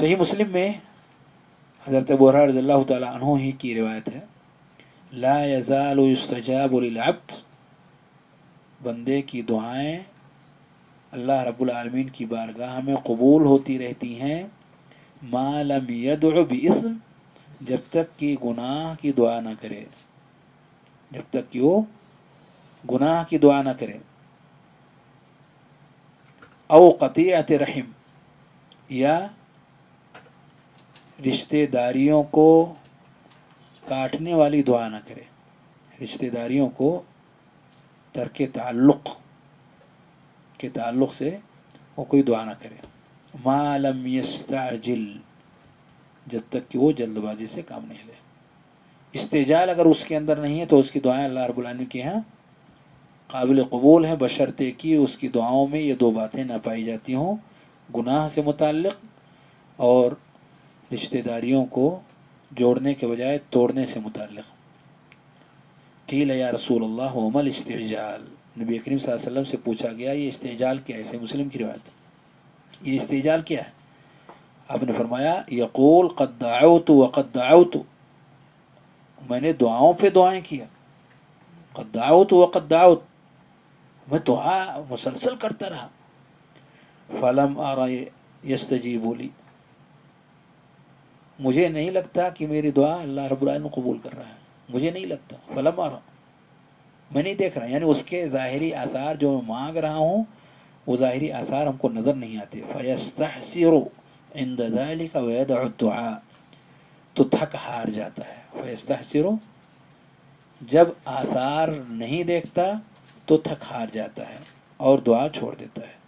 صحیح مسلم میں حضرت بحرا رضی اللہ تعالیٰ عنہ ہی کی روایت ہے۔ لا يزال يستجاب للعبد، بندے کی دعائیں اللہ رب العالمین کی بارگاہ میں قبول ہوتی رہتی ہیں۔ ما لم يدع باسم، جب تک کہ گناہ کی دعا نہ کرے۔ جب تک کہ وہ گناہ کی دعا نہ کرے۔ او قطیعت رحم، یا رشتہ داریوں کو کاٹنے والی دعا نہ کرے۔ رشتہ داریوں کو ترک تعلق کے تعلق سے وہ کوئی دعا نہ کرے۔ ما لم یستعجل، جب تک کہ وہ جلد بازی سے کام نہیں لے۔ استجال اگر اس کے اندر نہیں ہے تو اس کی دعائیں اللہ رب العالمین کے ہیں قابل قبول ہیں، بشرطے کی اس کی دعاؤں میں یہ دو باتیں نہ پائی جاتی ہوں۔ گناہ سے متعلق اور رشتہ داریوں کو جوڑنے کے بجائے توڑنے سے متعلق۔ قیل یا رسول اللہ عمل استعجال نبی کریم صلی اللہ علیہ وسلم سے پوچھا گیا، یہ استعجال کیا ہے؟ اسے مسلم کی روایت یہ استعجال کیا ہے؟ آپ نے فرمایا، یقول، قد دعوت وقد دعوت میں نے دعاؤں پہ دعائیں کیا۔ قد دعوت وقد دعوت میں دعا مسلسل کرتا رہا۔ فلم آ یستجیب لی مجھے نہیں لگتا کہ میری دعا اللہ رب العالمین قبول کر رہا ہے۔ مجھے نہیں لگتا۔ فلم آ رہا میں نہیں دیکھ رہا۔ یعنی اس کے ظاہری آثار جو میں مانگ رہا ہوں، وہ ظاہری آثار ہم کو نظر نہیں آتے۔ فیستحسر عند ذلك ويدع الدعاء۔ تو تھک ہار جاتا ہے۔ فیستحسر جب آثار نہیں دیکھتا، تو تھک ہار جاتا ہے اور دعا چھوڑ دیتا ہے۔